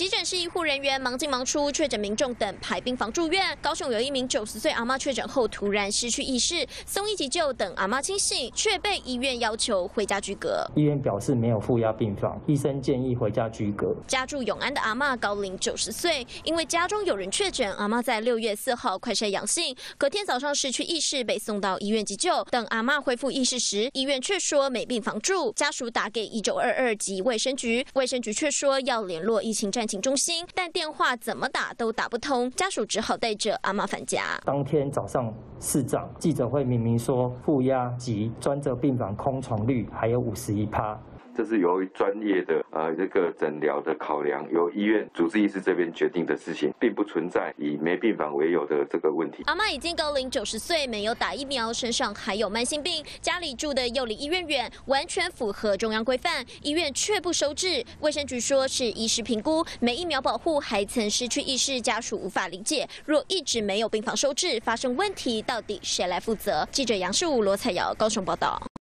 急诊室医护人员忙进忙出，确诊民众等排病房住院。高雄有一名九十岁阿妈确诊后突然失去意识，送医急救等阿妈清醒，却被医院要求回家居隔。医院表示没有负压病房，医生建议回家居隔。家住永安的阿妈高龄九十岁，因为家中有人确诊，阿妈在六月四号快筛阳性，隔天早上失去意识，被送到医院急救。等阿妈恢复意识时，医院却说没病房住。家属打给一九二二及卫生局，卫生局却说要联络疫情战情中心，但电话怎么打都打不通，家属只好带着阿妈返家。当天早上市长记者会明明说负压及专责病房空床率还有五十一趴。这是由于专业的呃这个诊疗的考量，由医院主治医师这边决定的事情，并不存在以没病房为由的这个问题。阿妈已经高龄九十岁，没有打疫苗，身上还有慢性病，家里住的又离医院远，完全符合中央规范，医院却不收治。卫生局说是医师评估没疫苗保护，还曾失去意识，家属无法理解。若一直没有病房收治，发生问题到底谁来负责？记者杨世武、罗彩瑶高雄报道。